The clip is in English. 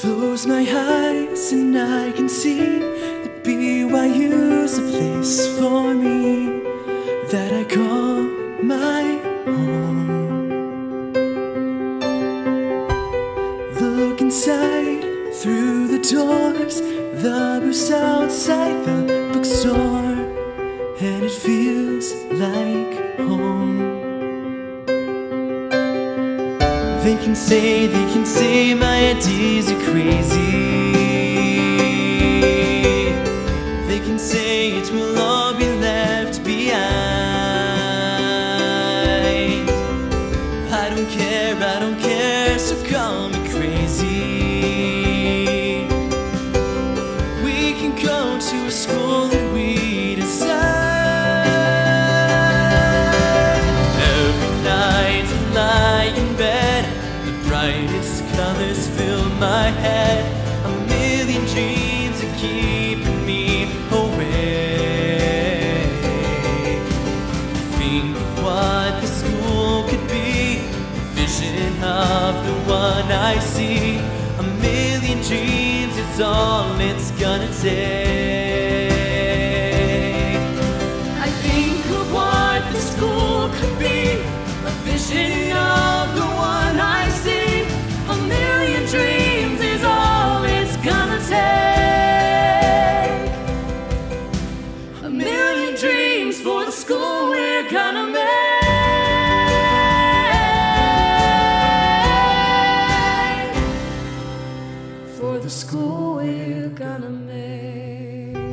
Close my eyes and I can see that BYU's a place for me that I call my home. Look inside through the doors, the booths outside the bookstore, and it feels like They can say, they can say my ideas are crazy. They can say it will all be left behind. I don't care, I don't care, so call me crazy. We can go to a school my head. A million dreams are keeping me awake. Think of what the school could be, a vision of the one I see. A million dreams is all it's gonna take. We're gonna make. For the school we're gonna make.